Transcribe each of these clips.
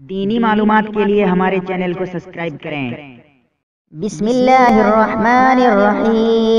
دینی معلومات کے لیے ہمارے چینل کو سبسکرائب کریں۔ بسم اللہ الرحمن الرحیم۔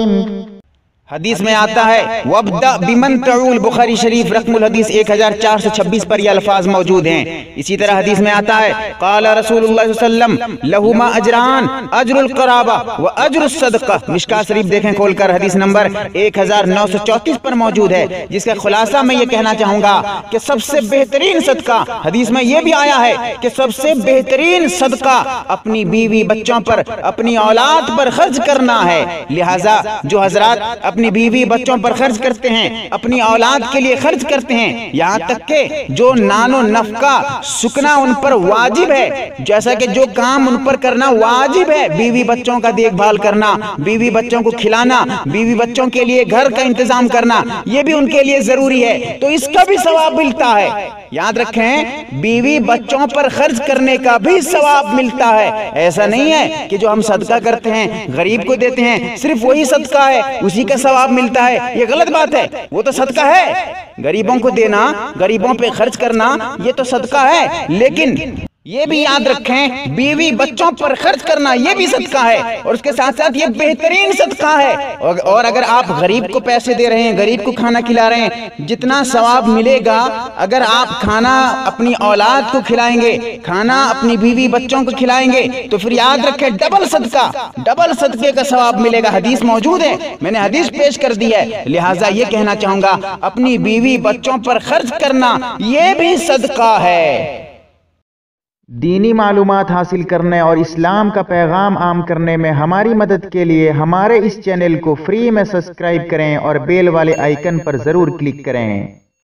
حدیث میں آتا ہے وَبْدَأْ بِمَنْ تَعُول بخاری شریف رقم الحدیث 1426 پر یہ الفاظ موجود ہیں۔ اسی طرح حدیث میں آتا ہے قال رسول اللہ صلی اللہ علیہ وسلم لہما اجران اجر القرابہ و اجر الصدقہ مشکا شریف دیکھیں کھول کر حدیث نمبر 1934 پر موجود ہے جس کا خلاصہ میں یہ کہنا چاہوں گا کہ سب سے بہترین صدقہ حدیث میں یہ بھی آیا ہے کہ سب سے بہترین صدقہ اپنی بیوی بچوں پر اپنی اولاد پر خرچ کرنا ہے۔ لہٰذا جو حضرات اپنی بیوی بچوں پر خرچ کرتے ہیں اپنی اولاد کے لیے خرچ کرتے ہیں یہاں تک کہ جو نان و نفقہ سکنا ان پر واجب ہے جیسا کہ جو کام ان پر کرنا واجب ہے بیوی بچوں کا دیکھ بھال کرنا بیوی بچوں کو کھلانا بیوی بچوں کے لیے گھر کا انتظام کرنا یہ بھی ان کے لیے ضروری ہے تو اس کا بھی ثواب ملتا ہے۔ یاد رکھیں بیوی بچوں پر خرچ کرنے کا بھی ثواب ملتا ہے ایسا نہیں ہے کہ جو ہم صدقہ کرتے ہیں غریب کو دیتے ہیں صرف وہی صدقہ ہے۔ اسی کا ثواب ملتا ہے یہ غلط بات ہے۔ وہ تو صدقہ ہے۔ غریبوں کو دینا غریبوں پہ خرچ کرنا یہ تو صدقہ ہے۔ لیکن یہ بھی یاد رکھیں بیوی بچوں پر خرچ کرنا یہ بھی صدقہ ہے اور اس کے ساتھ ساتھ یہ بہترین صدقہ ہے۔ اور اگر آپ غریب کو پیسے دے رہے ہیں غریب کو کھانا کھلا رہے ہیں جتنا ثواب ملے گا اگر آپ کھانا اپنی اولاد کو کھلائیں گے کھانا اپنی بیوی بچوں کو کھلائیں گے تو پھر یاد رکھیں ڈبل صدقہ ڈبل صدقے کا ثواب ملے گا۔ حدیث موجود ہے میں نے حدیث پیش کر دی ہے۔ لہٰذا یہ کہنا چاہوں گا اپنی بیوی بچوں پر خرچ کرنا یہ بھی صدقہ ہے۔ دینی معلومات حاصل کرنے اور اسلام کا پیغام عام کرنے میں ہماری مدد کے لیے ہمارے اس چینل کو فری میں سبسکرائب کریں اور بیل والے آئیکن پر ضرور کلک کریں۔